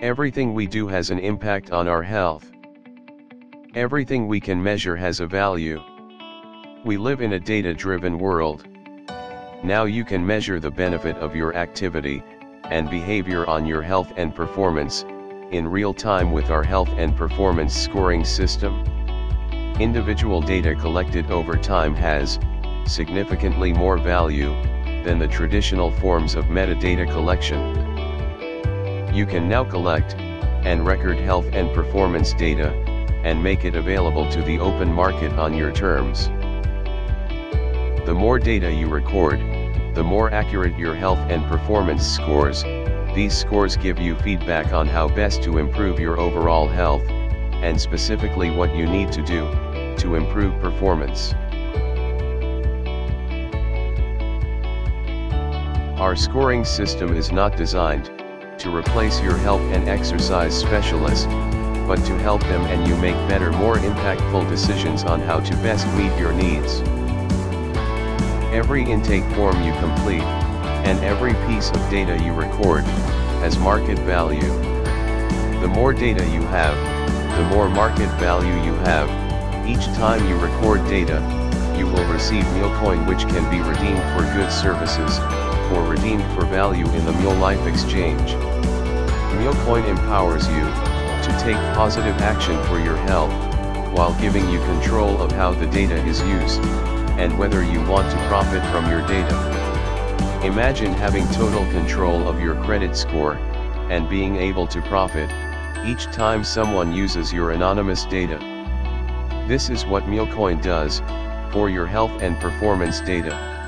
Everything we do has an impact on our health. Everything we can measure has a value. We live in a data-driven world. Now you can measure the benefit of your activity, and behavior on your health and performance, in real time with our health and performance scoring system. Individual data collected over time has, significantly more value, than the traditional forms of metadata collection. You can now collect, and record health and performance data, and make it available to the open market on your terms. The more data you record, the more accurate your health and performance scores, these scores give you feedback on how best to improve your overall health, and specifically what you need to do, to improve performance. Our scoring system is not designed, to replace your health and exercise specialist, but to help them and you make better more impactful decisions on how to best meet your needs. Every intake form you complete, and every piece of data you record, has market value. The more data you have, the more market value you have, each time you record data, you will receive MuleCoin which can be redeemed for goods services, or redeemed for value in the Mule Life Exchange. MuleCoin empowers you, to take positive action for your health, while giving you control of how the data is used, and whether you want to profit from your data. Imagine having total control of your credit score, and being able to profit, each time someone uses your anonymous data. This is what MuleCoin does, for your health and performance data.